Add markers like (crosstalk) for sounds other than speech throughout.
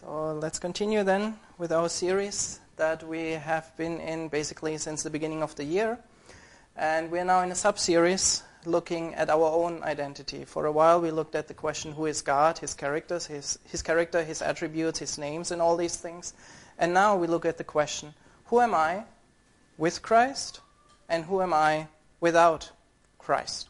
So let's continue then with our series that we have been in basically since the beginning of the year. And we're now in a sub series looking at our own identity. For a while we looked at the question who is God, his characters, his, his character, his attributes, his names, and all these things. And now we look at the question who am I with Christ and who am I without Christ?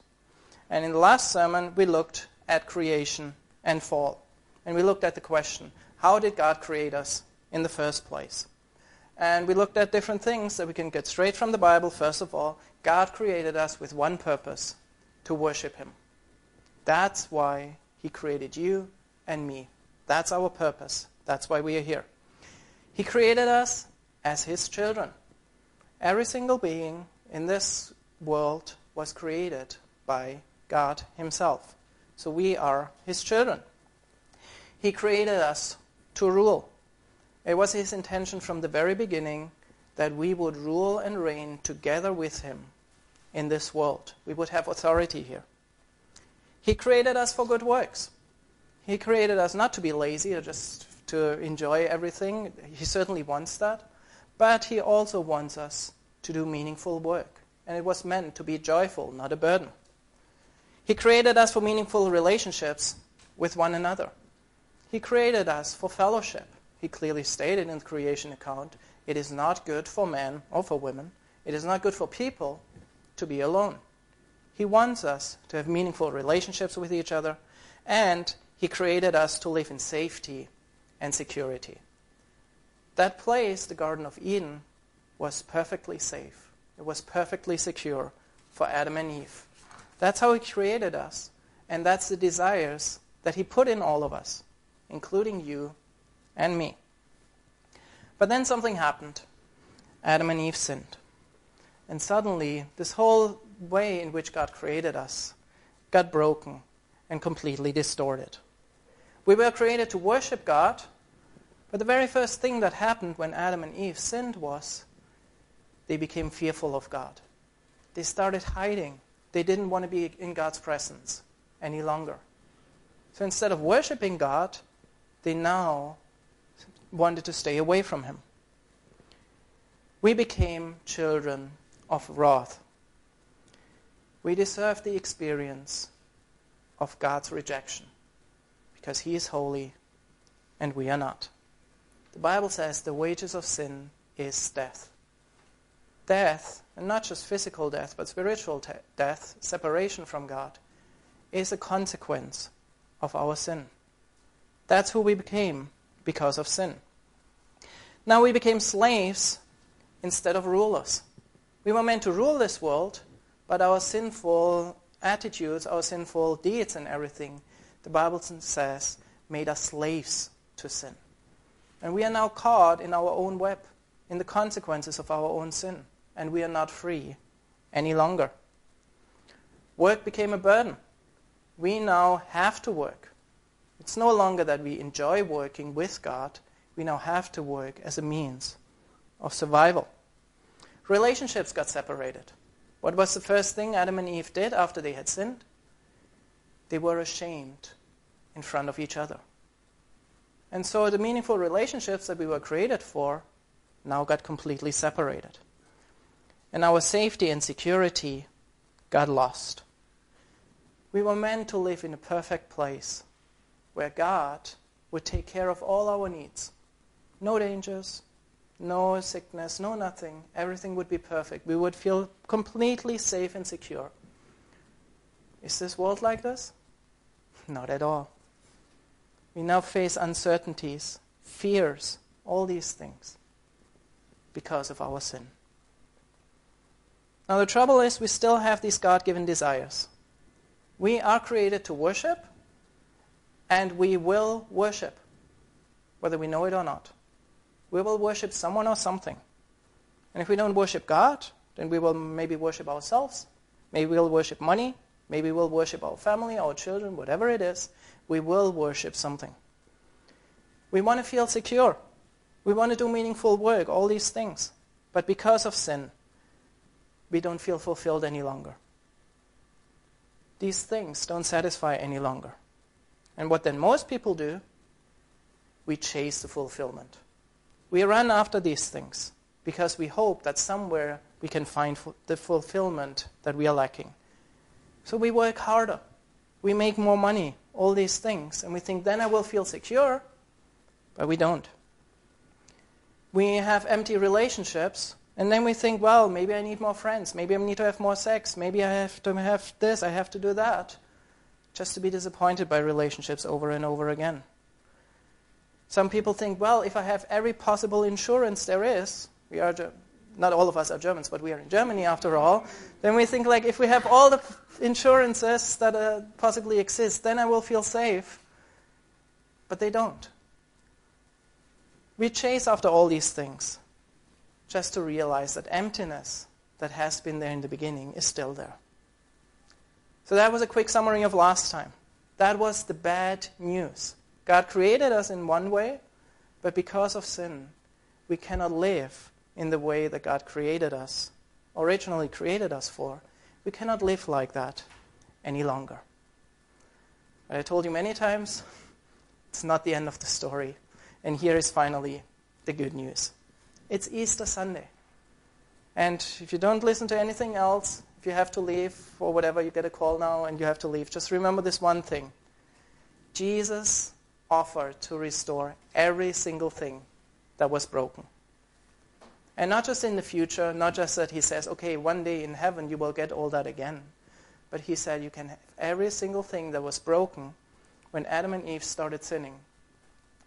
And in the last sermon we looked at creation and fall. And we looked at the question how did God create us in the first place? And we looked at different things that we can get straight from the Bible. First of all, God created us with one purpose to worship Him. That's why He created you and me. That's our purpose. That's why we are here. He created us as His children. Every single being in this world was created by God Himself. So we are His children. He created us to rule. It was his intention from the very beginning that we would rule and reign together with him in this world. We would have authority here. He created us for good works. He created us not to be lazy or just to enjoy everything. He certainly wants that. But he also wants us to do meaningful work. And it was meant to be joyful, not a burden. He created us for meaningful relationships with one another. He created us for fellowship. He clearly stated in the creation account it is not good for men or for women, it is not good for people to be alone. He wants us to have meaningful relationships with each other, and He created us to live in safety and security. That place, the Garden of Eden, was perfectly safe. It was perfectly secure for Adam and Eve. That's how He created us, and that's the desires that He put in all of us including you and me. But then something happened. Adam and Eve sinned. And suddenly, this whole way in which God created us got broken and completely distorted. We were created to worship God, but the very first thing that happened when Adam and Eve sinned was they became fearful of God. They started hiding. They didn't want to be in God's presence any longer. So instead of worshiping God, they now wanted to stay away from him. We became children of wrath. We deserve the experience of God's rejection because He is holy and we are not. The Bible says the wages of sin is death. Death, and not just physical death, but spiritual death, separation from God, is a consequence of our sin. That's who we became because of sin. Now we became slaves instead of rulers. We were meant to rule this world, but our sinful attitudes, our sinful deeds, and everything, the Bible says, made us slaves to sin. And we are now caught in our own web, in the consequences of our own sin, and we are not free any longer. Work became a burden. We now have to work. It's no longer that we enjoy working with God, we now have to work as a means of survival. Relationships got separated. What was the first thing Adam and Eve did after they had sinned? They were ashamed in front of each other. And so the meaningful relationships that we were created for now got completely separated. And our safety and security got lost. We were meant to live in a perfect place where God would take care of all our needs. No dangers, no sickness, no nothing. Everything would be perfect. We would feel completely safe and secure. Is this world like this? (laughs) Not at all. We now face uncertainties, fears, all these things because of our sin. Now, the trouble is, we still have these God given desires. We are created to worship, and we will worship, whether we know it or not. We will worship someone or something. And if we don't worship God, then we will maybe worship ourselves. Maybe we'll worship money. Maybe we'll worship our family, our children, whatever it is. We will worship something. We want to feel secure. We want to do meaningful work, all these things. But because of sin, we don't feel fulfilled any longer. These things don't satisfy any longer. And what then most people do we chase the fulfillment. We run after these things because we hope that somewhere we can find the fulfillment that we are lacking. So we work harder. We make more money, all these things, and we think then I will feel secure, but we don't. We have empty relationships, and then we think, well, maybe I need more friends. Maybe I need to have more sex. Maybe I have to have this. I have to do that. Just to be disappointed by relationships over and over again. Some people think, well, if I have every possible insurance there is, we are not all of us are Germans, but we are in Germany after all, then we think like if we have all the insurances that uh, possibly exist, then I will feel safe. But they don't. We chase after all these things just to realize that emptiness that has been there in the beginning is still there. So that was a quick summary of last time. That was the bad news. God created us in one way, but because of sin, we cannot live in the way that God created us, originally created us for. We cannot live like that any longer. But I told you many times, it's not the end of the story. And here is finally the good news it's Easter Sunday. And if you don't listen to anything else, if you have to leave or whatever, you get a call now and you have to leave, just remember this one thing Jesus offered to restore every single thing that was broken. And not just in the future, not just that he says, okay, one day in heaven you will get all that again. But he said you can have every single thing that was broken when Adam and Eve started sinning.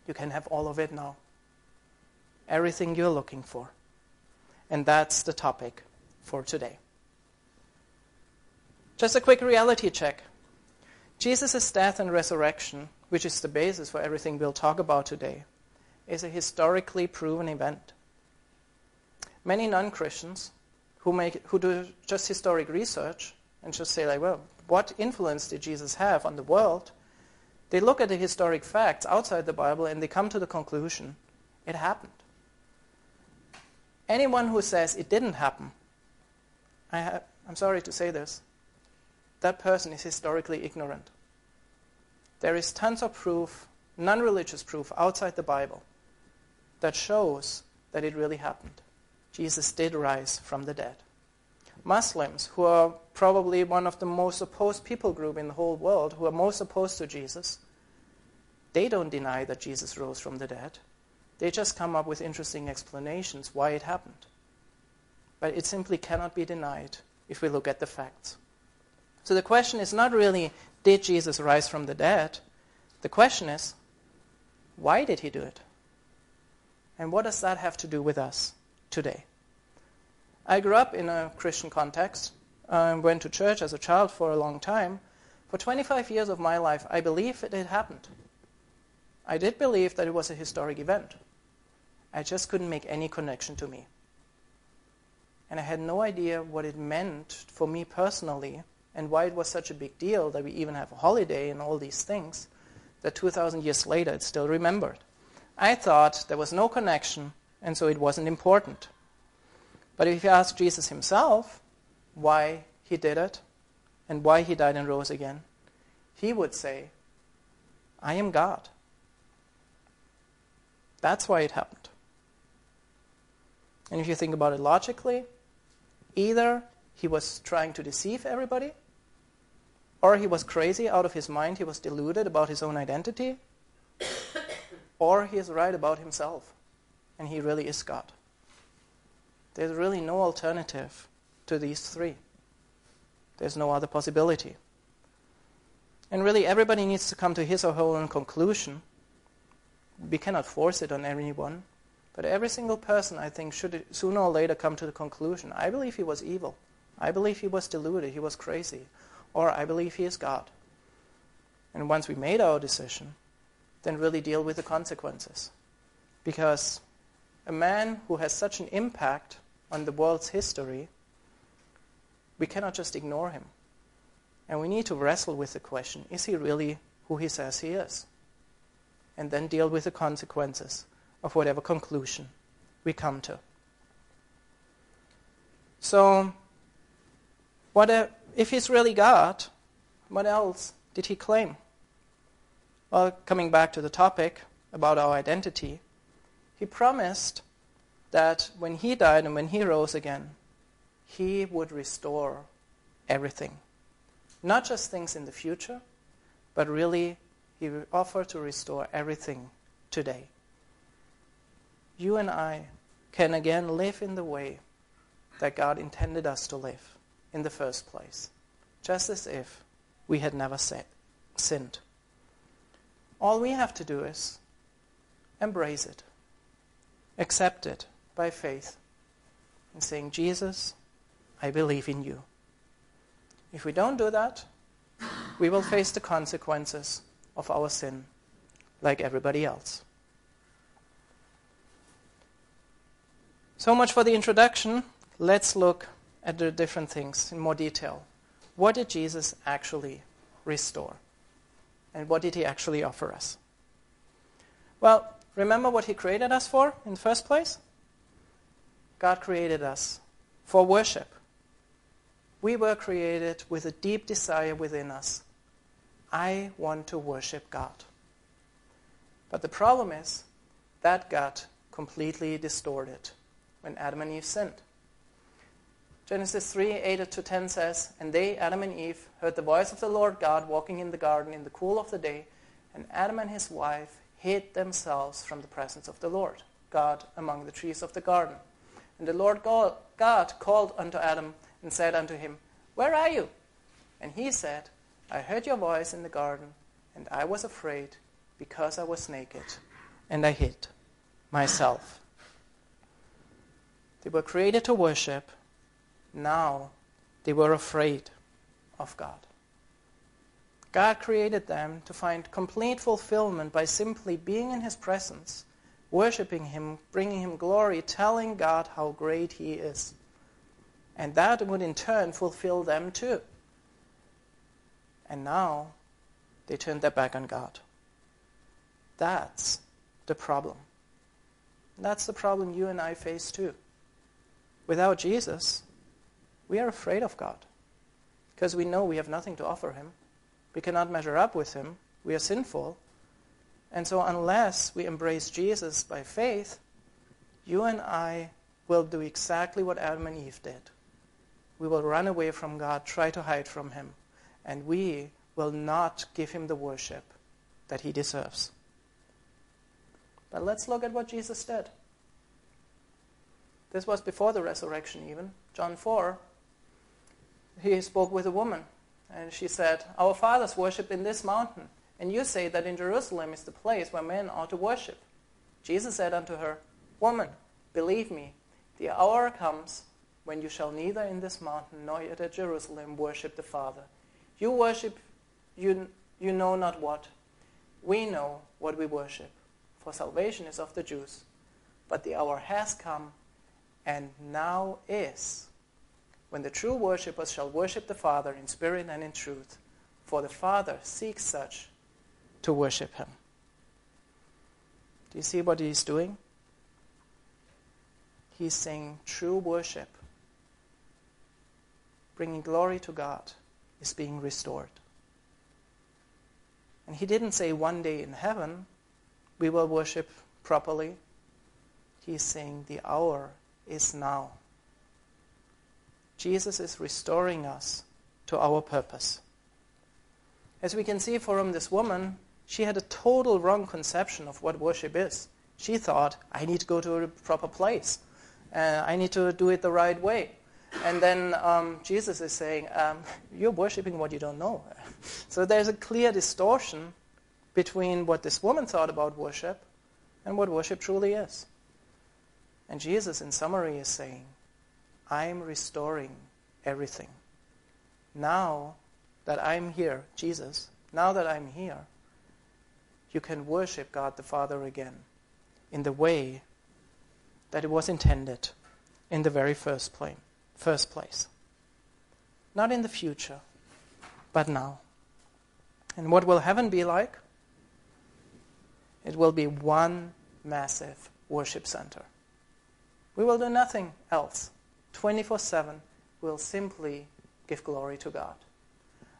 You can have all of it now. Everything you're looking for. And that's the topic for today. Just a quick reality check. Jesus' death and resurrection, which is the basis for everything we'll talk about today, is a historically proven event. Many non Christians who, make, who do just historic research and just say, like, well, what influence did Jesus have on the world? They look at the historic facts outside the Bible and they come to the conclusion it happened. Anyone who says it didn't happen, I I'm sorry to say this, that person is historically ignorant. There is tons of proof, non religious proof outside the Bible that shows that it really happened. Jesus did rise from the dead. Muslims, who are probably one of the most opposed people group in the whole world, who are most opposed to Jesus, they don't deny that Jesus rose from the dead. They just come up with interesting explanations why it happened. But it simply cannot be denied if we look at the facts. So the question is not really, did Jesus rise from the dead? The question is, why did he do it? And what does that have to do with us today? I grew up in a Christian context. I went to church as a child for a long time. For 25 years of my life, I believe it had happened. I did believe that it was a historic event. I just couldn't make any connection to me. And I had no idea what it meant for me personally and why it was such a big deal that we even have a holiday and all these things that 2,000 years later it's still remembered. I thought there was no connection and so it wasn't important. But if you ask Jesus himself why he did it and why he died and rose again, he would say, I am God. That's why it happened. And if you think about it logically, either he was trying to deceive everybody, or he was crazy out of his mind, he was deluded about his own identity, (coughs) or he is right about himself, and he really is God. There's really no alternative to these three. There's no other possibility. And really, everybody needs to come to his or her own conclusion. We cannot force it on anyone. But every single person, I think, should sooner or later come to the conclusion I believe he was evil. I believe he was deluded. He was crazy. Or I believe he is God. And once we made our decision, then really deal with the consequences. Because a man who has such an impact on the world's history, we cannot just ignore him. And we need to wrestle with the question is he really who he says he is? And then deal with the consequences of whatever conclusion we come to. So, what a, if he's really God, what else did he claim? Well, coming back to the topic, about our identity, he promised that when he died and when he rose again, he would restore everything. Not just things in the future, but really, he offered to restore everything today. You and I can again live in the way that God intended us to live in the first place, just as if we had never sinned. All we have to do is embrace it, accept it by faith, and saying, Jesus, I believe in you. If we don't do that, we will face the consequences of our sin like everybody else. So much for the introduction. Let's look at the different things in more detail. What did Jesus actually restore? And what did he actually offer us? Well, remember what he created us for in the first place? God created us for worship. We were created with a deep desire within us. I want to worship God. But the problem is that got completely distorted when Adam and Eve sinned. Genesis 3 8 to 10 says, And they, Adam and Eve, heard the voice of the Lord God walking in the garden in the cool of the day, and Adam and his wife hid themselves from the presence of the Lord God among the trees of the garden. And the Lord God called unto Adam and said unto him, Where are you? And he said, I heard your voice in the garden, and I was afraid because I was naked, and I hid myself. They were created to worship. Now they were afraid of God. God created them to find complete fulfillment by simply being in His presence, worshiping Him, bringing Him glory, telling God how great He is. And that would in turn fulfill them too. And now they turned their back on God. That's the problem. That's the problem you and I face too. Without Jesus, we are afraid of God because we know we have nothing to offer Him. We cannot measure up with Him. We are sinful. And so, unless we embrace Jesus by faith, you and I will do exactly what Adam and Eve did. We will run away from God, try to hide from Him, and we will not give Him the worship that He deserves. But let's look at what Jesus did. This was before the resurrection, even. John 4, he spoke with a woman, and she said, Our fathers worshipped in this mountain, and you say that in Jerusalem is the place where men ought to worship. Jesus said unto her, Woman, believe me, the hour comes when you shall neither in this mountain nor yet at Jerusalem worship the Father. You worship, you, you know not what. We know what we worship, for salvation is of the Jews. But the hour has come and now is when the true worshippers shall worship the Father in spirit and in truth, for the Father seeks such to worship him. Do you see what he's doing? He's saying true worship, bringing glory to God, is being restored. And he didn't say one day in heaven we will worship properly. He's saying the hour is now. Jesus is restoring us to our purpose. As we can see from this woman, she had a total wrong conception of what worship is. She thought, I need to go to a proper place. Uh, I need to do it the right way. And then um, Jesus is saying, um, You're worshiping what you don't know. (laughs) so there's a clear distortion between what this woman thought about worship and what worship truly is. And Jesus, in summary, is saying, I'm restoring everything. Now that I'm here, Jesus, now that I'm here, you can worship God the Father again in the way that it was intended in the very first, plane, first place. Not in the future, but now. And what will heaven be like? It will be one massive worship center. We will do nothing else. 24 7, we'll simply give glory to God.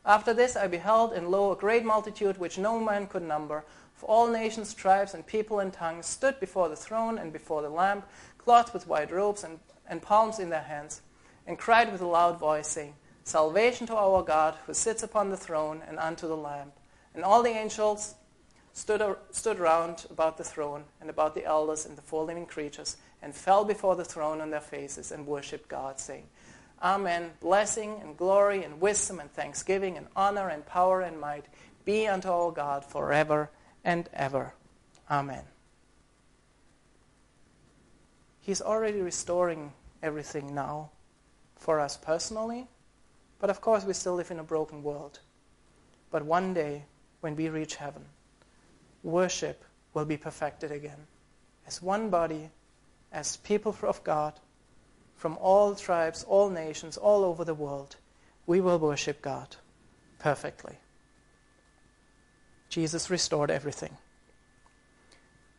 After this I beheld, and lo, a great multitude which no man could number, of all nations, tribes, and people and tongues stood before the throne and before the Lamb, clothed with white robes and, and palms in their hands, and cried with a loud voice, saying, Salvation to our God, who sits upon the throne, and unto the Lamb. And all the angels stood, stood round about the throne, and about the elders and the four living creatures, and fell before the throne on their faces, and worshipped God, saying, Amen. Blessing and glory and wisdom and thanksgiving and honor and power and might be unto our God forever and ever. Amen. He's already restoring everything now for us personally, but of course we still live in a broken world. But one day, when we reach heaven, worship will be perfected again as one body, as people of God from all tribes, all nations, all over the world, we will worship God perfectly. Jesus restored everything.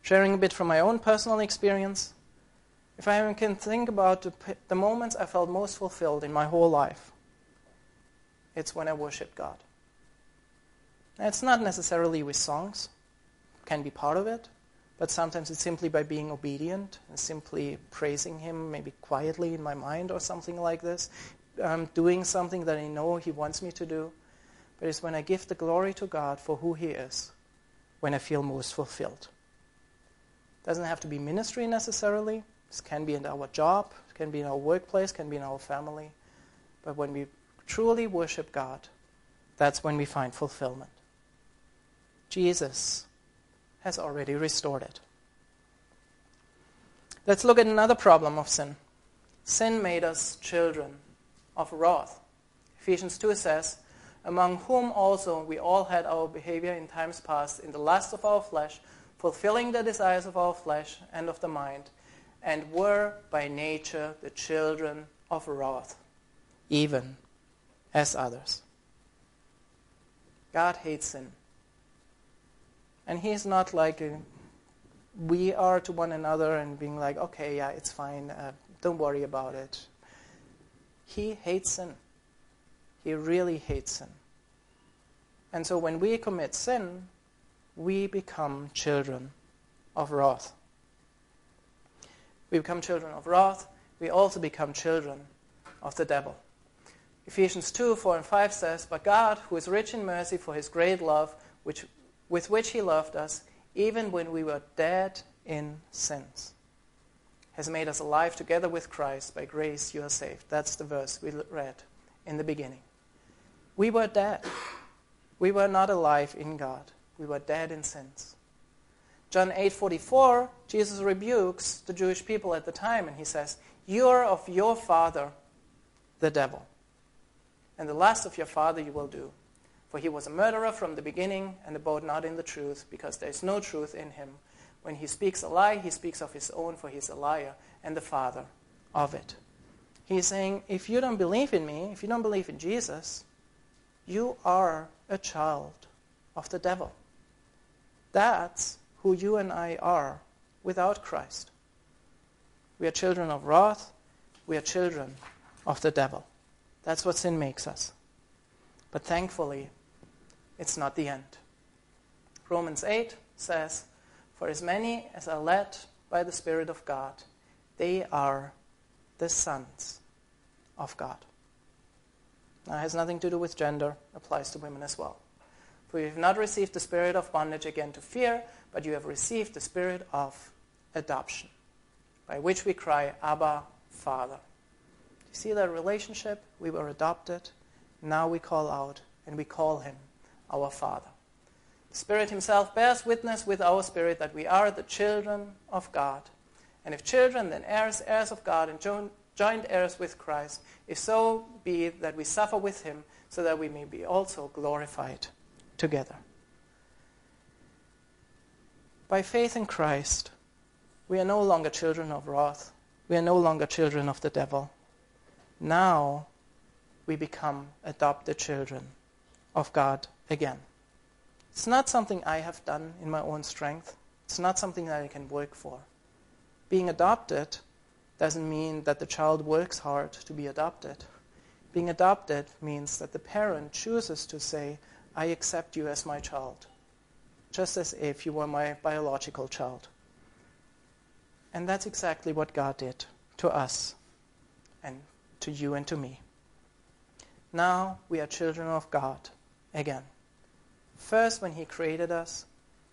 Sharing a bit from my own personal experience, if I can think about the, moments I felt most fulfilled in my whole life, it's when I worship God. Now, it's not necessarily with songs, can be part of it, but sometimes it's simply by being obedient and simply praising Him, maybe quietly in my mind or something like this, um, doing something that I know He wants me to do. But it's when I give the glory to God for who He is when I feel most fulfilled. Doesn't have to be ministry necessarily. This can be in our job, it can be in our workplace, can be in our family. But when we truly worship God, that's when we find fulfillment. Jesus has already restored it. Let's look at another problem of sin. Sin made us children of wrath. Ephesians 2 says, Among whom also we all had our behavior in times past in the lust of our flesh, fulfilling the desires of our flesh and of the mind, and were by nature the children of wrath, even as others. God hates sin. And he's not like a, we are to one another and being like, okay, yeah, it's fine, uh, don't worry about it. He hates sin. He really hates sin. And so when we commit sin, we become children of wrath. We become children of wrath. We also become children of the devil. Ephesians 2 4 and 5 says, But God, who is rich in mercy for his great love, which with which he loved us, even when we were dead in sins, has made us alive together with Christ. By grace you are saved. That's the verse we read in the beginning. We were dead. We were not alive in God. We were dead in sins. John 8:44, Jesus rebukes the Jewish people at the time and he says, "You are of your father, the devil, and the lust of your father you will do." For he was a murderer from the beginning and abode not in the truth, because there is no truth in him. When he speaks a lie, he speaks of his own, for he is a liar and the father of it. He's saying, if you don't believe in me, if you don't believe in Jesus, you are a child of the devil. That's who you and I are without Christ. We are children of wrath. We are children of the devil. That's what sin makes us. But thankfully, it's not the end. Romans 8 says, For as many as are led by the Spirit of God, they are the sons of God. Now, it has nothing to do with gender, applies to women as well. For you have not received the spirit of bondage again to fear, but you have received the spirit of adoption, by which we cry, Abba, Father. You see that relationship? We were adopted. Now we call out and we call him our Father. The Spirit Himself bears witness with our spirit that we are the children of God. And if children, then heirs, heirs of God, and joint heirs with Christ, if so be that we suffer with Him, so that we may be also glorified together. By faith in Christ, we are no longer children of wrath. We are no longer children of the devil. Now we become adopted children of God again. It's not something I have done in my own strength. It's not something that I can work for. Being adopted doesn't mean that the child works hard to be adopted. Being adopted means that the parent chooses to say, I accept you as my child. just as if you were my biological child. And that's exactly what God did to us and to you and to me. Now we are children of God again. First, when He created us,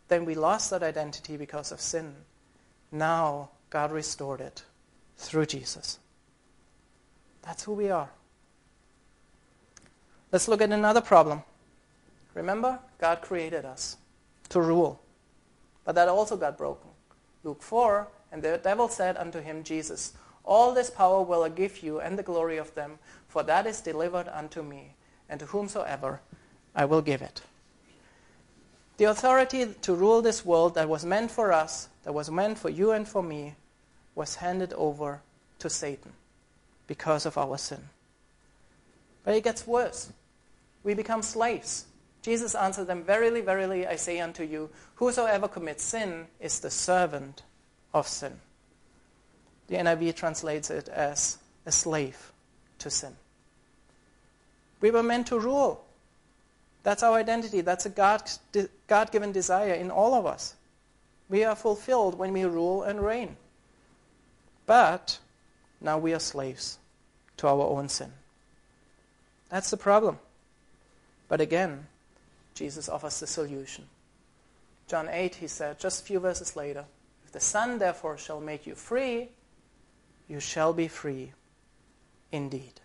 then we lost that identity because of sin. Now God restored it through Jesus. That's who we are. Let's look at another problem. Remember, God created us to rule, but that also got broken. Luke 4 And the devil said unto him, Jesus, All this power will I give you, and the glory of them, for that is delivered unto me, and to whomsoever I will give it. The authority to rule this world that was meant for us, that was meant for you and for me, was handed over to Satan because of our sin. But it gets worse. We become slaves. Jesus answered them, Verily, verily, I say unto you, whosoever commits sin is the servant of sin. The NIV translates it as a slave to sin. We were meant to rule. That's our identity. That's a God, God given desire in all of us. We are fulfilled when we rule and reign. But now we are slaves to our own sin. That's the problem. But again, Jesus offers the solution. John 8, he said, just a few verses later, If the Son therefore shall make you free, you shall be free indeed.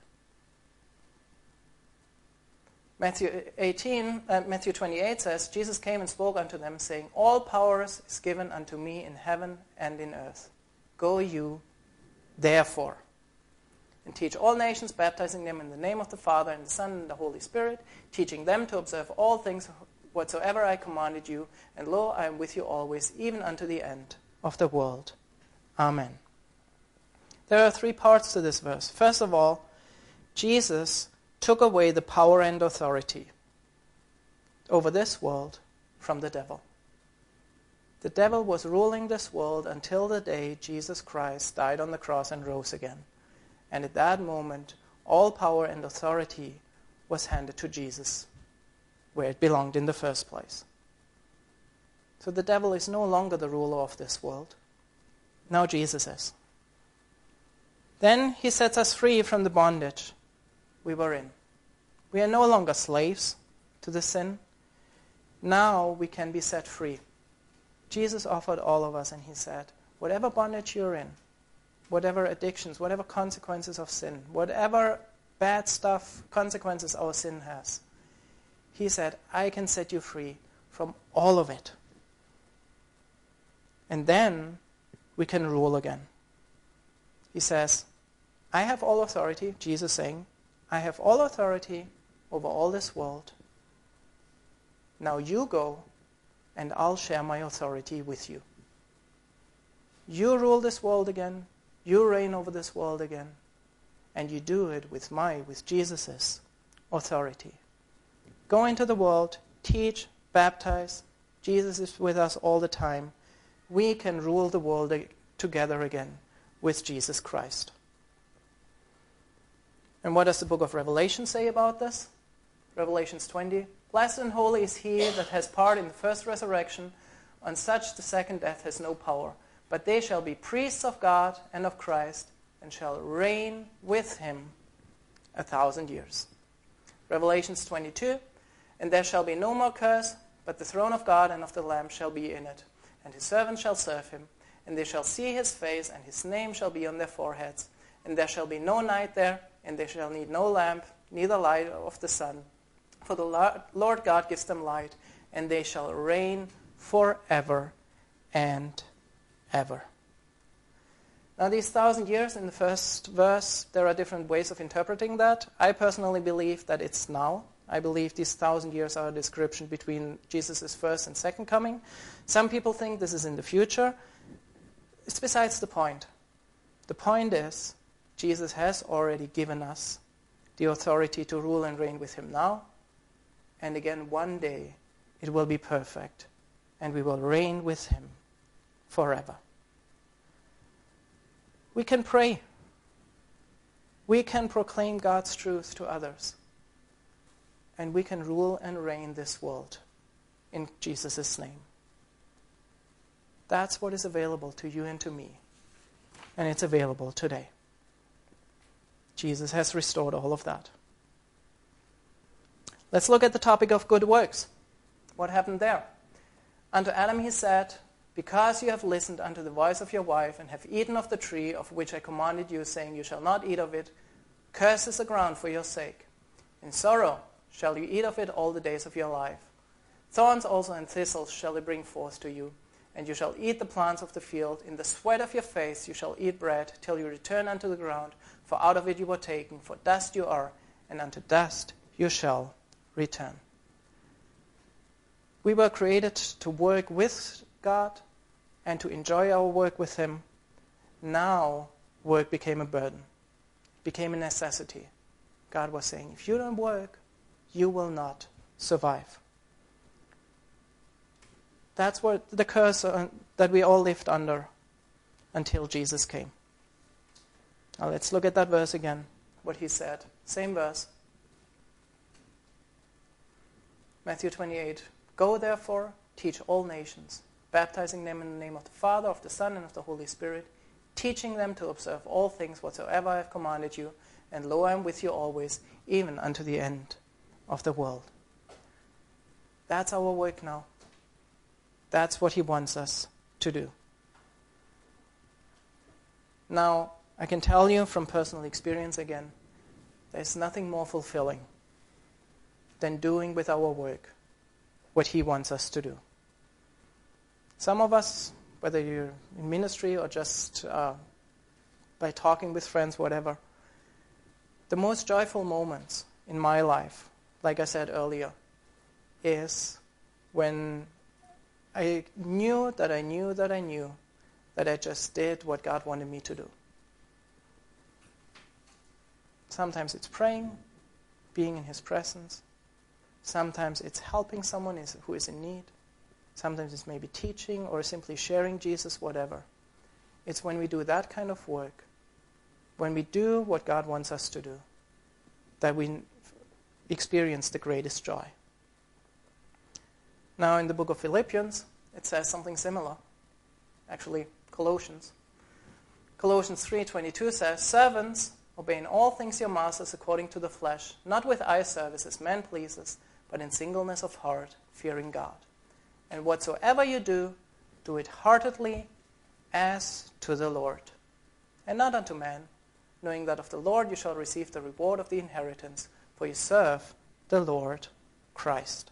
Matthew 18, uh, Matthew 28 says, Jesus came and spoke unto them, saying, All power is given unto me in heaven and in earth. Go you, therefore, and teach all nations, baptizing them in the name of the Father and the Son and the Holy Spirit, teaching them to observe all things whatsoever I commanded you. And lo, I am with you always, even unto the end of the world. Amen. There are three parts to this verse. First of all, Jesus took away the power and authority over this world from the devil. The devil was ruling this world until the day Jesus Christ died on the cross and rose again. And at that moment, all power and authority was handed to Jesus, where it belonged in the first place. So the devil is no longer the ruler of this world. Now Jesus is. Then he sets us free from the bondage we were in. We are no longer slaves to the sin. Now we can be set free. Jesus offered all of us, and he said, Whatever bondage you're in, whatever addictions, whatever consequences of sin, whatever bad stuff, consequences our sin has, he said, I can set you free from all of it. And then we can rule again. He says, I have all authority, Jesus saying, I have all authority over all this world. Now you go, and I'll share my authority with you. You rule this world again. You reign over this world again. And you do it with my, with Jesus' authority. Go into the world, teach, baptize. Jesus is with us all the time. We can rule the world together again with Jesus Christ. And what does the book of Revelation say about this? Revelations 20. Blessed and holy is he that has part in the first resurrection. On such the second death has no power. But they shall be priests of God and of Christ, and shall reign with him a thousand years. Revelations 22. And there shall be no more curse, but the throne of God and of the Lamb shall be in it. And his servants shall serve him. And they shall see his face, and his name shall be on their foreheads. And there shall be no night there and they shall need no lamp, neither light of the sun. For the Lord God gives them light, and they shall reign forever and ever. Now, these thousand years in the first verse, there are different ways of interpreting that. I personally believe that it's now. I believe these thousand years are a description between Jesus' first and second coming. Some people think this is in the future. It's besides the point. The point is Jesus has already given us the authority to rule and reign with him now. And again, one day it will be perfect, and we will reign with him forever. We can pray. We can proclaim God's truth to others. And we can rule and reign this world in Jesus' name. That's what is available to you and to me. And it's available today. Jesus has restored all of that. Let's look at the topic of good works. What happened there? Unto Adam he said, Because you have listened unto the voice of your wife, and have eaten of the tree of which I commanded you, saying, You shall not eat of it, cursed is the ground for your sake. In sorrow shall you eat of it all the days of your life. Thorns also and thistles shall it bring forth to you, and you shall eat the plants of the field. In the sweat of your face you shall eat bread, till you return unto the ground, for out of it you were taken, for dust you are, and unto dust you shall return. We were created to work with God and to enjoy our work with Him. Now, work became a burden, became a necessity. God was saying, if you don't work, you will not survive. That's what the curse uh, that we all lived under until Jesus came. Now let's look at that verse again, what he said. Same verse. Matthew 28 Go therefore, teach all nations, baptizing them in the name of the Father, of the Son, and of the Holy Spirit, teaching them to observe all things whatsoever I have commanded you, and lo, I am with you always, even unto the end of the world. That's our work now. That's what He wants us to do. Now, I can tell you from personal experience again, there's nothing more fulfilling than doing with our work what He wants us to do. Some of us, whether you're in ministry or just uh, by talking with friends, whatever, the most joyful moments in my life, like I said earlier, is when I knew that I knew that I knew that I just did what God wanted me to do. Sometimes it's praying, being in His presence. Sometimes it's helping someone who is in need. Sometimes it's maybe teaching or simply sharing Jesus, whatever. It's when we do that kind of work, when we do what God wants us to do, that we experience the greatest joy. Now, in the book of Philippians, it says something similar. Actually, Colossians. Colossians 3:22 says, "Servants, obey in all things your masters according to the flesh, not with eye service as man pleases, but in singleness of heart, fearing God. And whatsoever you do, do it heartedly as to the Lord, and not unto man, knowing that of the Lord you shall receive the reward of the inheritance, for you serve the Lord Christ."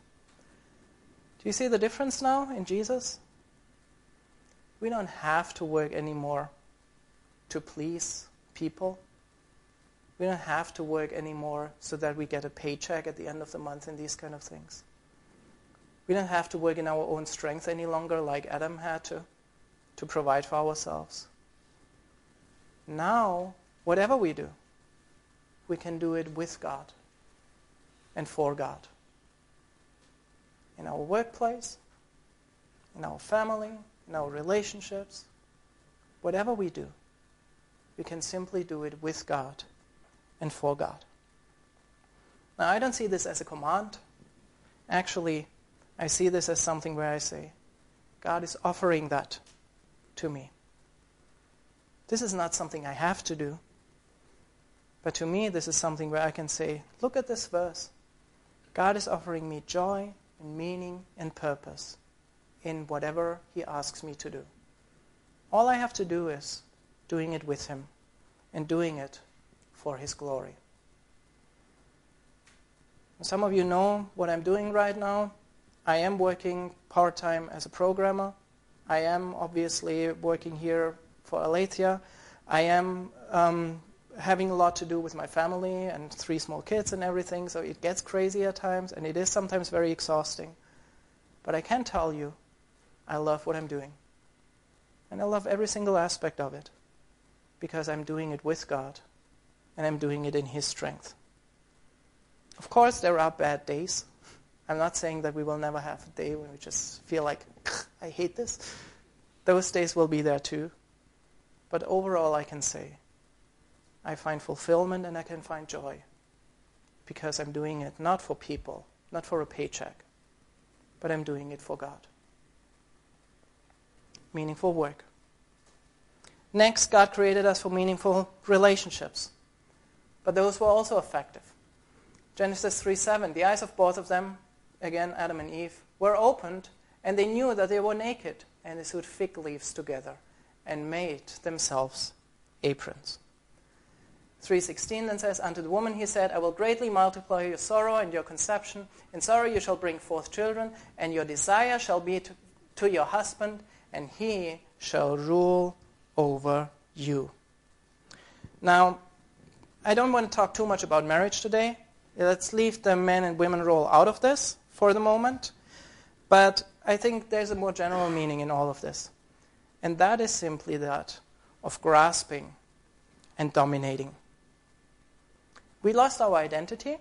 Do you see the difference now in Jesus? We don't have to work anymore to please people. We don't have to work anymore so that we get a paycheck at the end of the month and these kind of things. We don't have to work in our own strength any longer like Adam had to, to provide for ourselves. Now, whatever we do, we can do it with God and for God in our workplace, in our family, in our relationships, whatever we do, we can simply do it with God and for God. Now, I don't see this as a command. Actually, I see this as something where I say, God is offering that to me. This is not something I have to do. But to me, this is something where I can say, look at this verse. God is offering me joy meaning and purpose in whatever He asks me to do. All I have to do is doing it with Him and doing it for His glory. Some of you know what I'm doing right now. I am working part time as a programmer. I am obviously working here for Aletheia. I am um, having a lot to do with my family and three small kids and everything, so it gets crazy at times, and it is sometimes very exhausting. But I can tell you, I love what I'm doing. And I love every single aspect of it because I'm doing it with God and I'm doing it in His strength. Of course, there are bad days. I'm not saying that we will never have a day when we just feel like, I hate this. Those days will be there too. But overall, I can say, I find fulfillment and I can find joy because I'm doing it not for people, not for a paycheck, but I'm doing it for God. Meaningful work. Next, God created us for meaningful relationships. But those were also effective. Genesis 3 7, the eyes of both of them, again Adam and Eve, were opened, and they knew that they were naked, and they sewed fig leaves together and made themselves aprons. 3.16 then says, Unto the woman he said, I will greatly multiply your sorrow and your conception. In sorrow you shall bring forth children, and your desire shall be to, to your husband, and he shall rule over you. Now, I don't want to talk too much about marriage today. Let's leave the men and women role out of this for the moment. But I think there's a more general meaning in all of this. And that is simply that of grasping and dominating. We lost our identity.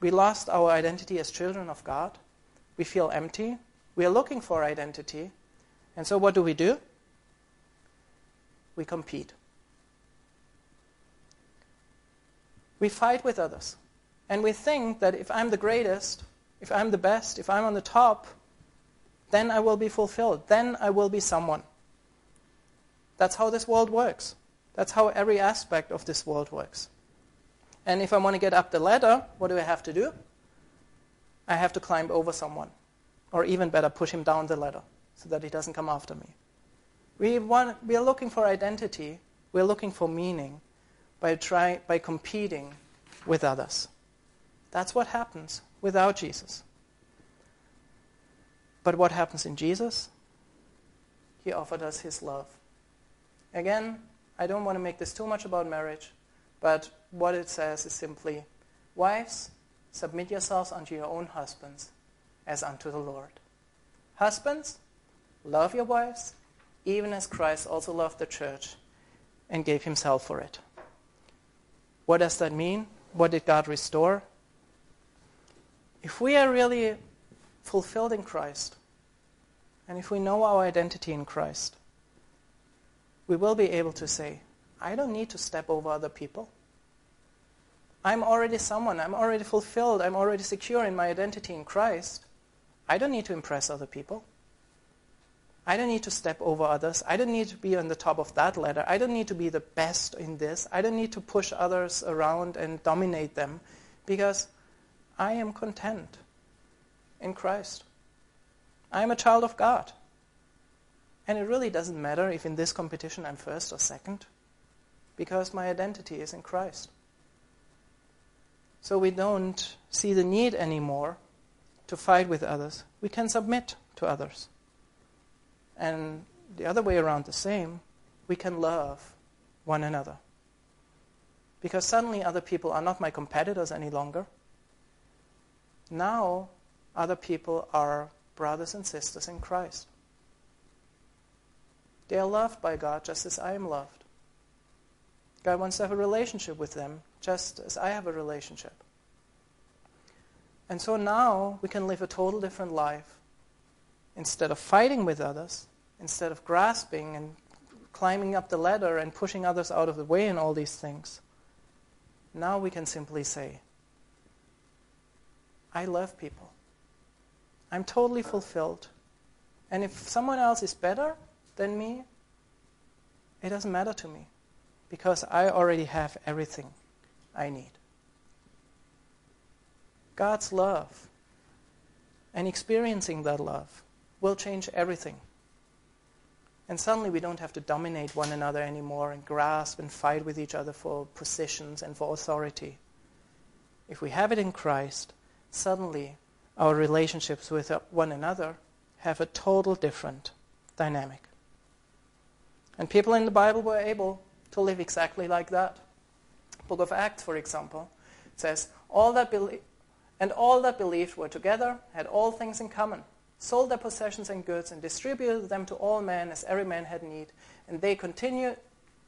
We lost our identity as children of God. We feel empty. We are looking for identity. And so what do we do? We compete. We fight with others. And we think that if I'm the greatest, if I'm the best, if I'm on the top, then I will be fulfilled. Then I will be someone. That's how this world works. That's how every aspect of this world works. And if I want to get up the ladder, what do I have to do? I have to climb over someone. Or even better, push him down the ladder so that he doesn't come after me. We, want, we are looking for identity, we're looking for meaning by, try, by competing with others. That's what happens without Jesus. But what happens in Jesus? He offered us his love. Again, I don't want to make this too much about marriage, but what it says is simply Wives, submit yourselves unto your own husbands as unto the Lord. Husbands, love your wives, even as Christ also loved the church and gave himself for it. What does that mean? What did God restore? If we are really fulfilled in Christ, and if we know our identity in Christ, we will be able to say, I don't need to step over other people. I'm already someone. I'm already fulfilled. I'm already secure in my identity in Christ. I don't need to impress other people. I don't need to step over others. I don't need to be on the top of that ladder. I don't need to be the best in this. I don't need to push others around and dominate them because I am content in Christ. I am a child of God. And it really doesn't matter if in this competition I'm first or second because my identity is in Christ. So we don't see the need anymore to fight with others. We can submit to others. And the other way around, the same, we can love one another. Because suddenly other people are not my competitors any longer. Now, other people are brothers and sisters in Christ. They are loved by God just as I am loved. God wants to have a relationship with them, just as I have a relationship. And so now we can live a total different life. Instead of fighting with others, instead of grasping and climbing up the ladder and pushing others out of the way and all these things, now we can simply say, I love people. I'm totally fulfilled. And if someone else is better than me, it doesn't matter to me because I already have everything I need. God's love and experiencing that love will change everything. And suddenly we don't have to dominate one another anymore and grasp and fight with each other for positions and for authority. If we have it in Christ, suddenly our relationships with one another have a total different dynamic. And people in the Bible were able to live exactly like that. Book of Acts, for example, says, all that be- and all that believed were together, had all things in common, sold their possessions and goods, and distributed them to all men as every man had need. And they continued,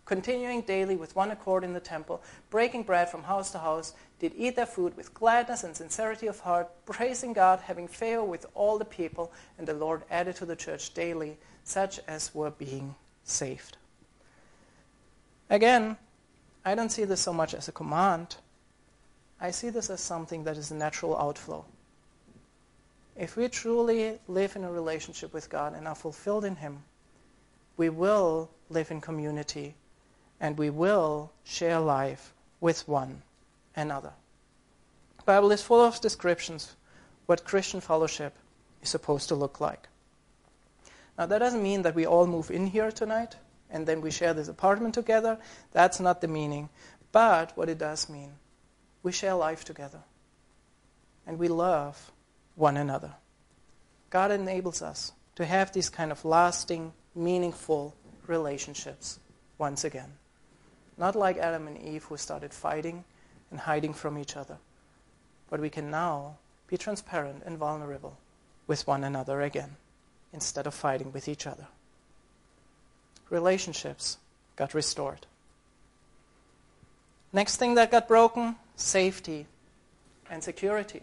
continuing daily with one accord in the temple, breaking bread from house to house, did eat their food with gladness and sincerity of heart, praising God, having favor with all the people, and the Lord added to the church daily such as were being saved. Again, I don't see this so much as a command. I see this as something that is a natural outflow. if we truly live in a relationship with God and are fulfilled in Him, we will live in community and we will share life with one another. The Bible is full of descriptions what Christian fellowship is supposed to look like. Now that doesn't mean that we all move in here tonight and then we share this apartment together. That's not the meaning. But what it does mean, we share life together and we love one another. God enables us to have these kind of lasting, meaningful relationships once again. Not like Adam and Eve who started fighting and hiding from each other, but we can now be transparent and vulnerable with one another again instead of fighting with each other. Relationships got restored. Next thing that got broken safety and security.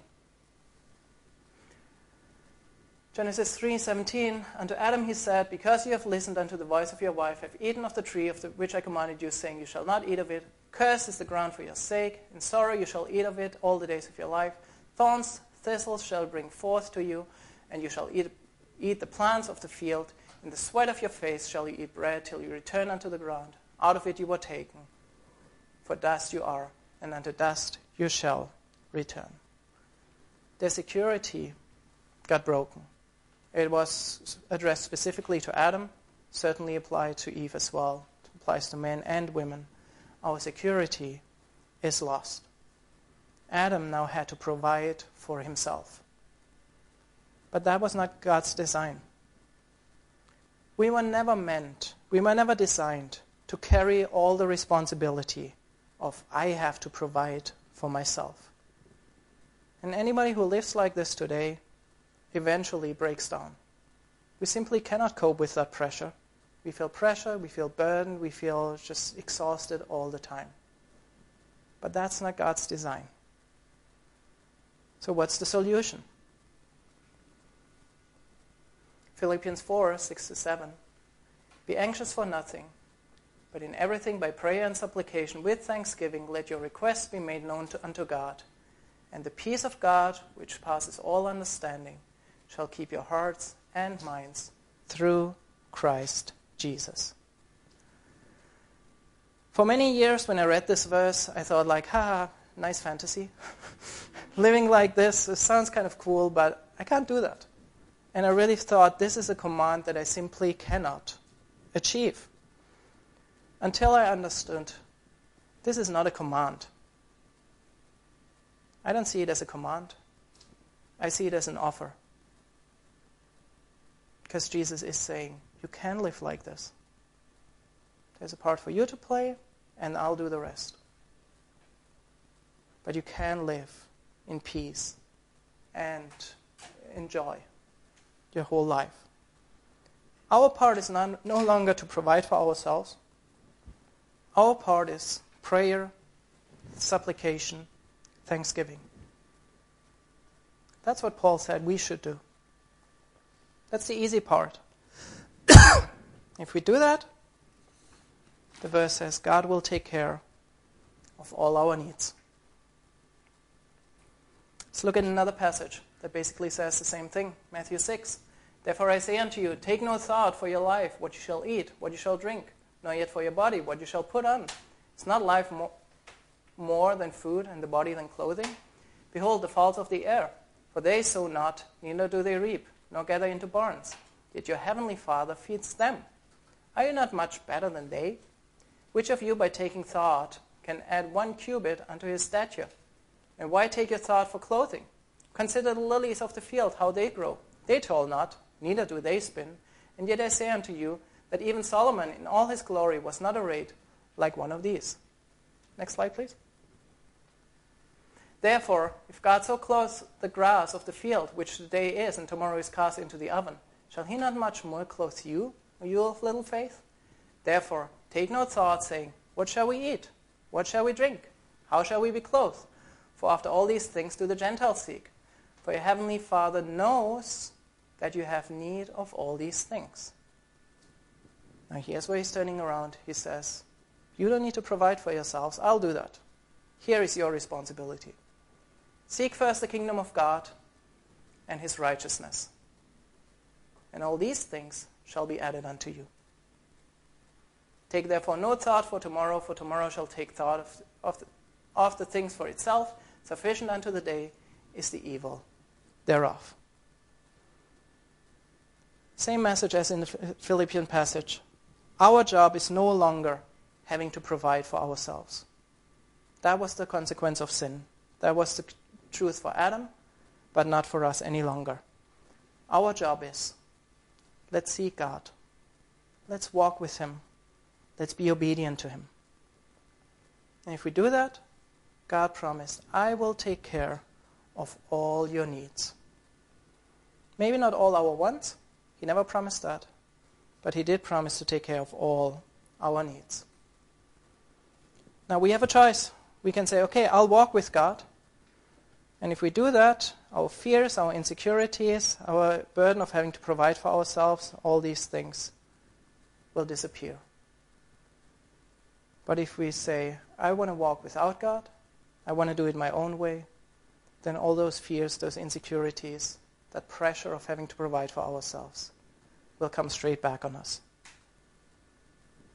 Genesis 3:17 Unto Adam he said, Because you have listened unto the voice of your wife, have eaten of the tree of the, which I commanded you, saying, You shall not eat of it. Cursed is the ground for your sake. In sorrow you shall eat of it all the days of your life. Thorns, thistles shall bring forth to you, and you shall eat, eat the plants of the field. In the sweat of your face shall you eat bread till you return unto the ground. Out of it you were taken. For dust you are, and unto dust you shall return. Their security got broken it was addressed specifically to Adam, certainly applied to Eve as well. It applies to men and women. Our security is lost. Adam now had to provide for himself. But that was not God's design. We were never meant, we were never designed to carry all the responsibility of I have to provide for myself. And anybody who lives like this today eventually breaks down. We simply cannot cope with that pressure. We feel pressure, we feel burdened, we feel just exhausted all the time. But that's not God's design. So, what's the solution? Philippians 4 6 to 7. Be anxious for nothing, but in everything by prayer and supplication with thanksgiving let your requests be made known to, unto God. And the peace of God, which passes all understanding, shall keep your hearts and minds through Christ Jesus. For many years, when I read this verse, I thought, like, ha, nice fantasy. (laughs) Living like this, it sounds kind of cool, but I can't do that. And I really thought this is a command that I simply cannot achieve. Until I understood this is not a command. I don't see it as a command, I see it as an offer. Because Jesus is saying, you can live like this. There's a part for you to play, and I'll do the rest. But you can live in peace and enjoy your whole life. Our part is not, no longer to provide for ourselves. Our part is prayer, supplication, thanksgiving. That's what Paul said we should do. That's the easy part. (coughs) if we do that, the verse says God will take care of all our needs. Let's look at another passage that basically says the same thing Matthew 6. Therefore I say unto you, take no thought for your life, what you shall eat, what you shall drink, nor yet for your body, what you shall put on. Is not life more, more than food, and the body than clothing? Behold, the fowls of the air, for they sow not, neither do they reap nor gather into barns, yet your heavenly Father feeds them. Are you not much better than they? Which of you, by taking thought, can add one cubit unto his stature? And why take your thought for clothing? Consider the lilies of the field, how they grow. They toil not, neither do they spin. And yet I say unto you that even Solomon in all his glory was not arrayed like one of these. Next slide, please. Therefore, if God so clothes the grass of the field, which today is and tomorrow is cast into the oven, shall he not much more clothe you, O you of little faith? Therefore, take no thought, saying, What shall we eat? What shall we drink? How shall we be clothed? For after all these things do the Gentiles seek. For your heavenly Father knows that you have need of all these things. Now, here's where he's turning around. He says, You don't need to provide for yourselves. I'll do that. Here is your responsibility. Seek first the kingdom of God, and his righteousness. And all these things shall be added unto you. Take therefore no thought for tomorrow, for tomorrow shall take thought of, of, the, of the things for itself. Sufficient unto the day is the evil thereof. Same message as in the Philippian passage. Our job is no longer having to provide for ourselves. That was the consequence of sin. That was the truth for Adam, but not for us any longer. Our job is let's seek God. Let's walk with Him. Let's be obedient to Him. And if we do that, God promised, I will take care of all your needs. Maybe not all our wants, He never promised that, but He did promise to take care of all our needs. Now we have a choice. We can say, okay, I'll walk with God. And if we do that, our fears, our insecurities, our burden of having to provide for ourselves, all these things will disappear. But if we say, I want to walk without God, I want to do it my own way, then all those fears, those insecurities, that pressure of having to provide for ourselves will come straight back on us.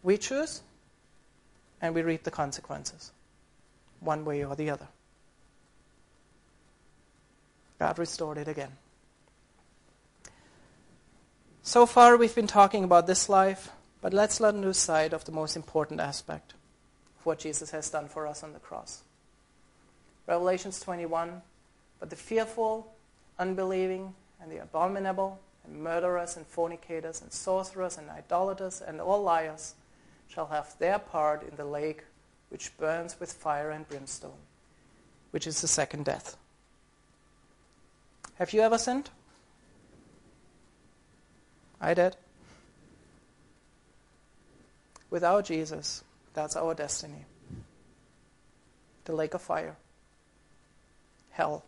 We choose, and we reap the consequences, one way or the other. God restored it again. So far, we've been talking about this life, but let's not lose sight of the most important aspect of what Jesus has done for us on the cross. Revelations 21 But the fearful, unbelieving, and the abominable, and murderers, and fornicators, and sorcerers, and idolaters, and all liars shall have their part in the lake which burns with fire and brimstone, which is the second death. Have you ever sinned? I did. Without Jesus, that's our destiny. The lake of fire. Hell.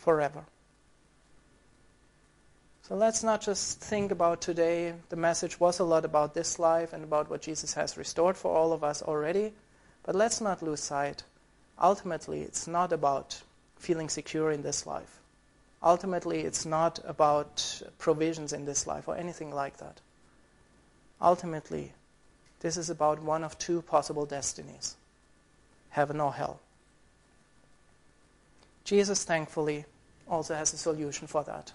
Forever. So let's not just think about today. The message was a lot about this life and about what Jesus has restored for all of us already. But let's not lose sight. Ultimately, it's not about feeling secure in this life. Ultimately, it's not about provisions in this life or anything like that. Ultimately, this is about one of two possible destinies heaven or hell. Jesus, thankfully, also has a solution for that.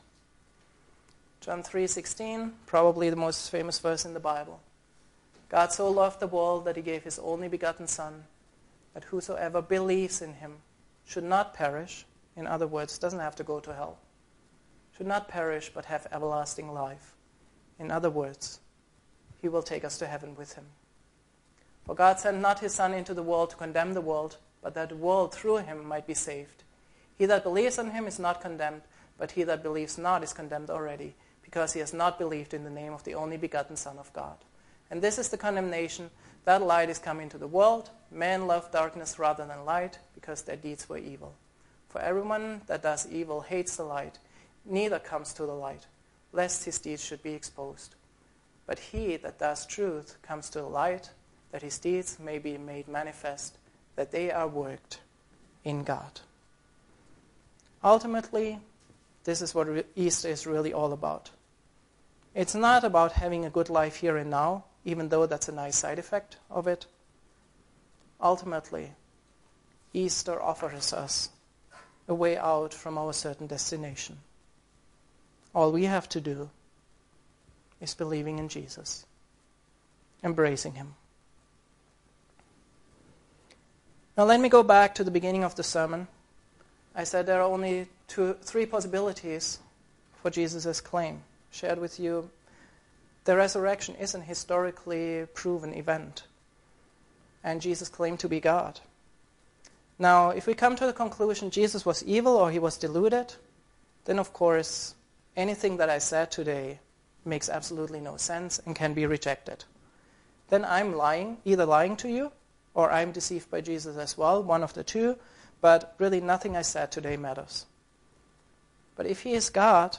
John 3:16, probably the most famous verse in the Bible. God so loved the world that he gave his only begotten son that whosoever believes in him should not perish, in other words, doesn't have to go to hell. Should not perish but have everlasting life. In other words, he will take us to heaven with him. For God sent not his Son into the world to condemn the world, but that the world through him might be saved. He that believes on him is not condemned, but he that believes not is condemned already, because he has not believed in the name of the only begotten Son of God. And this is the condemnation that light is come into the world. Men love darkness rather than light, because their deeds were evil. For everyone that does evil hates the light, neither comes to the light, lest his deeds should be exposed. But he that does truth comes to the light, that his deeds may be made manifest, that they are worked in God. Ultimately, this is what Easter is really all about. It's not about having a good life here and now, even though that's a nice side effect of it. Ultimately, Easter offers us a way out from our certain destination. All we have to do is believing in Jesus, embracing Him. Now, let me go back to the beginning of the sermon. I said there are only two, three possibilities for Jesus' claim shared with you, the resurrection is an historically proven event. And Jesus claimed to be God. Now, if we come to the conclusion Jesus was evil or he was deluded, then of course anything that I said today makes absolutely no sense and can be rejected. Then I'm lying, either lying to you or I'm deceived by Jesus as well, one of the two, but really nothing I said today matters. But if he is God,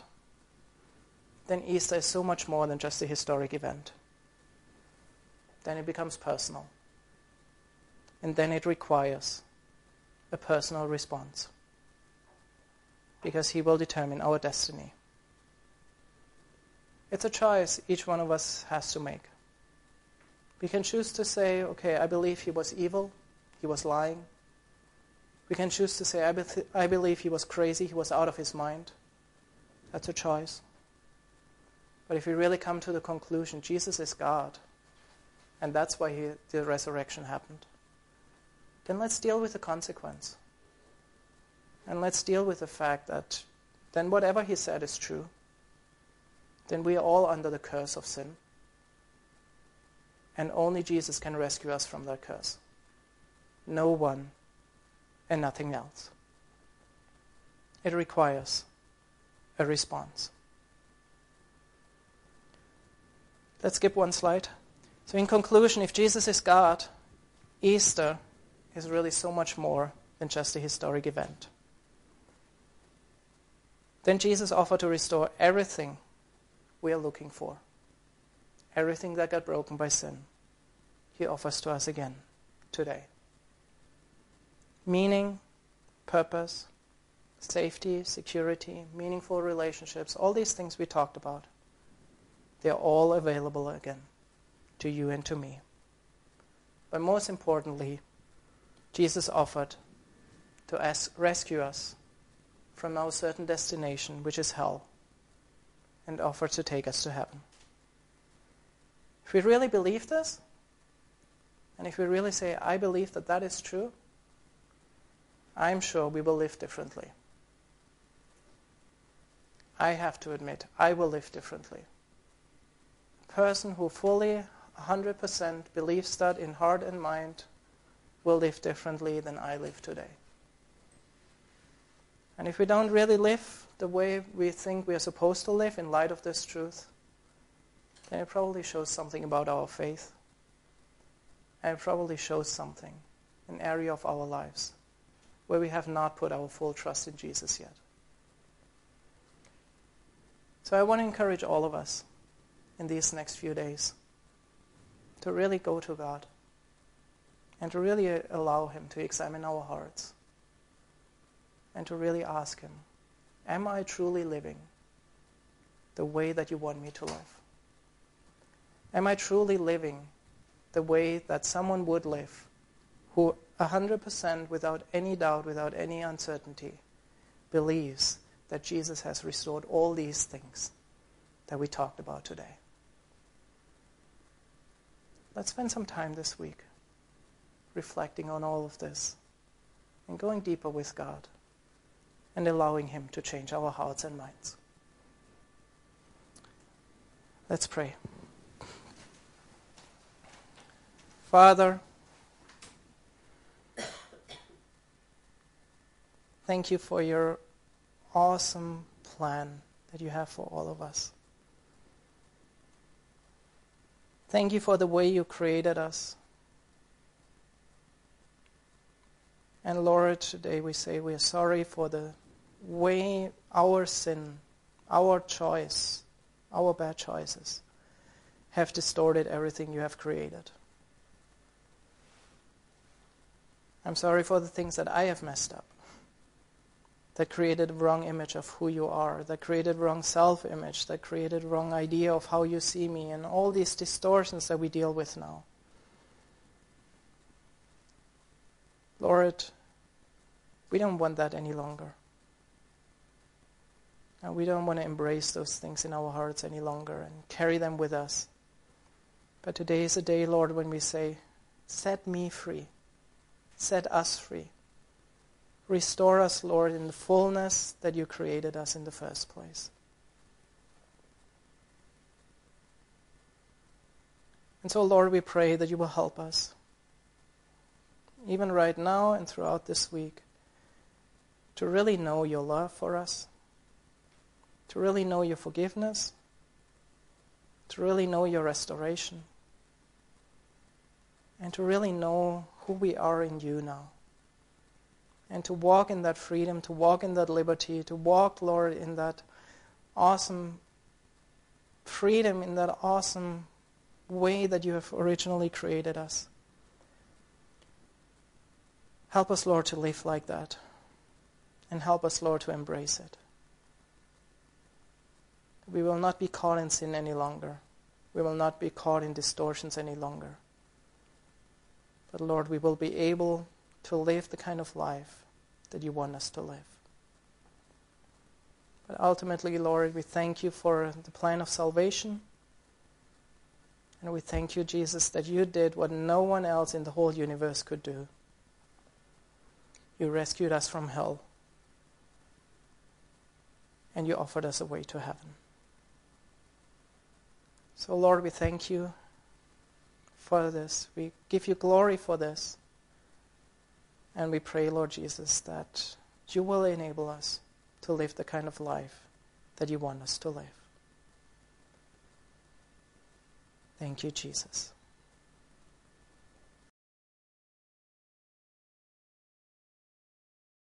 then Easter is so much more than just a historic event. Then it becomes personal. And then it requires a personal response. because He will determine our destiny. It's a choice each one of us has to make. We can choose to say, okay, I believe he was evil, he was lying. We can choose to say, I, be- I believe he was crazy, he was out of his mind. That's a choice. But if we really come to the conclusion, Jesus is God, and that's why he, the resurrection happened, then let's deal with the consequence. And let's deal with the fact that then whatever he said is true. Then we are all under the curse of sin. And only Jesus can rescue us from that curse. No one and nothing else. It requires a response. Let's skip one slide. So, in conclusion, if Jesus is God, Easter is really so much more than just a historic event. Then Jesus offered to restore everything we are looking for. Everything that got broken by sin, He offers to us again today. Meaning, purpose, safety, security, meaningful relationships, all these things we talked about, they're all available again to you and to me. But most importantly, Jesus offered to ask, rescue us from our certain destination, which is hell, and offered to take us to heaven. If we really believe this, and if we really say, I believe that that is true, I'm sure we will live differently. I have to admit, I will live differently. A person who fully, 100% believes that in heart and mind will live differently than I live today. And if we don't really live the way we think we are supposed to live in light of this truth, then it probably shows something about our faith. And it probably shows something, an area of our lives, where we have not put our full trust in Jesus yet. So I want to encourage all of us in these next few days to really go to God and to really allow Him to examine our hearts and to really ask Him, Am I truly living the way that you want me to live? Am I truly living the way that someone would live who 100% without any doubt, without any uncertainty, believes that Jesus has restored all these things that we talked about today? Let's spend some time this week reflecting on all of this and going deeper with God and allowing Him to change our hearts and minds. Let's pray. Father, thank you for your awesome plan that you have for all of us. Thank you for the way you created us. And Lord, today we say we are sorry for the way our sin, our choice, our bad choices have distorted everything you have created. I'm sorry for the things that I have messed up, that created wrong image of who you are, that created wrong self-image, that created wrong idea of how you see me, and all these distortions that we deal with now. Lord, we don't want that any longer. And we don't want to embrace those things in our hearts any longer and carry them with us. But today is a day, Lord, when we say, Set me free. Set us free. Restore us, Lord, in the fullness that you created us in the first place. And so, Lord, we pray that you will help us, even right now and throughout this week, to really know your love for us to really know your forgiveness, to really know your restoration, and to really know who we are in you now. And to walk in that freedom, to walk in that liberty, to walk, Lord, in that awesome freedom, in that awesome way that you have originally created us. Help us, Lord, to live like that. And help us, Lord, to embrace it. We will not be caught in sin any longer. We will not be caught in distortions any longer. But Lord, we will be able to live the kind of life that you want us to live. But ultimately, Lord, we thank you for the plan of salvation. And we thank you, Jesus, that you did what no one else in the whole universe could do. You rescued us from hell. And you offered us a way to heaven. So, Lord, we thank you for this. We give you glory for this. And we pray, Lord Jesus, that you will enable us to live the kind of life that you want us to live. Thank you, Jesus.